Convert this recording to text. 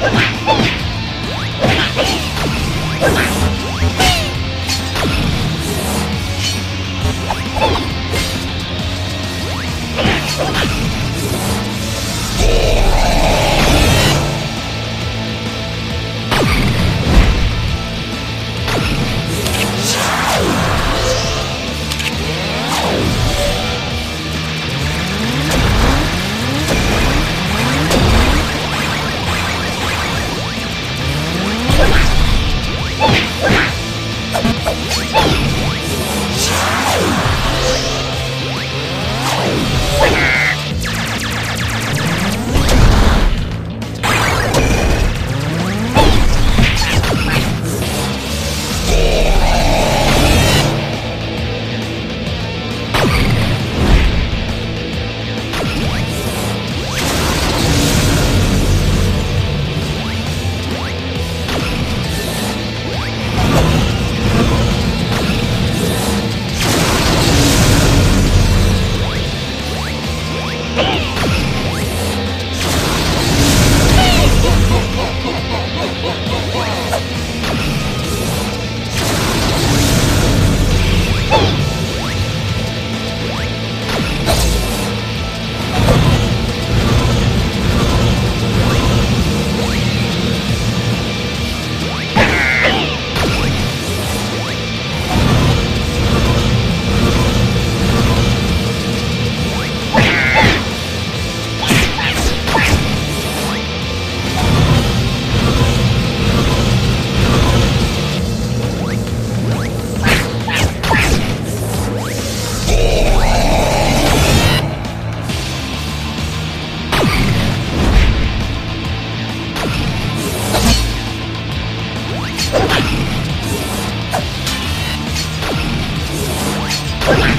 you Okay.